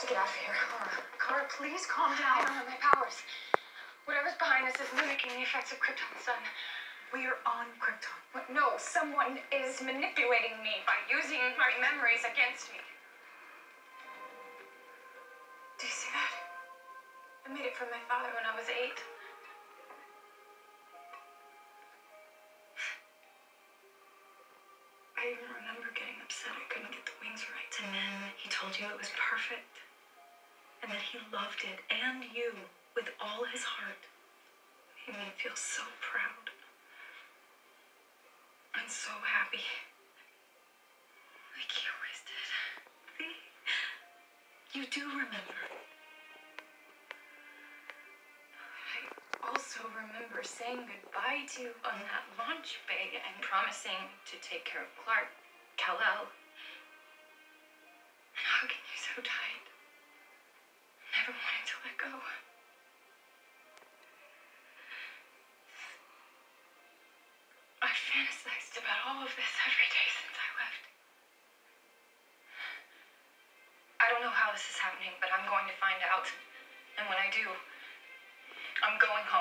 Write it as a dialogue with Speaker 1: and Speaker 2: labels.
Speaker 1: to get out of here.
Speaker 2: Kara, Kara, please calm down.
Speaker 1: I don't have my powers. Whatever's behind us is mimicking the effects of Krypton's sun.
Speaker 2: We are on Krypton.
Speaker 1: But no, someone is manipulating me by using my memories against me. Do you see that? I made it for my father when I was eight. I even remember getting upset I couldn't get the wings right.
Speaker 2: And then he told you it was perfect. And that he loved it and you with all his heart. He made me feel so proud.
Speaker 1: I'm so happy.
Speaker 2: Like you always did. See? You do remember.
Speaker 1: I also remember saying goodbye to you on that launch bay and promising to take care of Clark, Kal-El, never wanting to let go. I fantasized about all of this every day since I left. I don't know how this is happening, but I'm going to find out. And when I do, I'm going home.